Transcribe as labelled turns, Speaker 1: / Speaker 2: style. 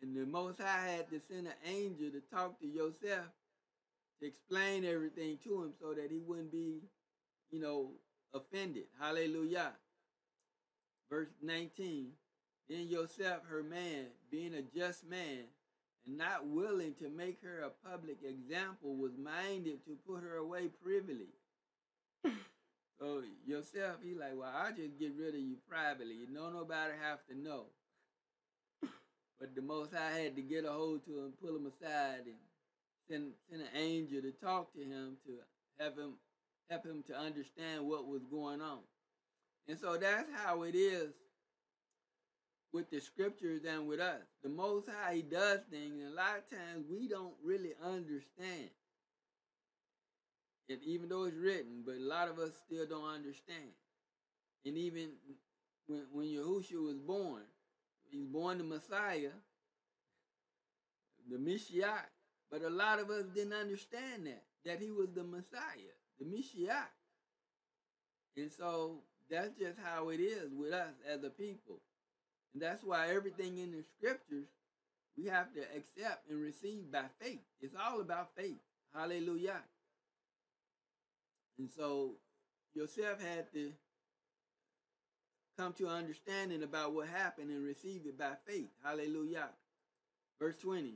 Speaker 1: And the Most High had to send an angel to talk to Joseph to explain everything to him so that he wouldn't be, you know, offended. Hallelujah. Verse 19 Then Joseph, her man, being a just man, and not willing to make her a public example, was minded to put her away privily. so Joseph, he like, well, I'll just get rid of you privately. You know, nobody have to know. But the Most High had to get a hold to him, pull him aside, and send, send an angel to talk to him to have him help him to understand what was going on. And so that's how it is with the scriptures and with us. The Most High, He does things, and a lot of times we don't really understand. And even though it's written, but a lot of us still don't understand. And even when, when Yahushua was born, he's born the Messiah, the Messiah. But a lot of us didn't understand that, that he was the Messiah, the Messiah. And so that's just how it is with us as a people. And that's why everything in the scriptures we have to accept and receive by faith. It's all about faith. Hallelujah. And so Joseph had to come to understanding about what happened and receive it by faith. Hallelujah. Verse 20.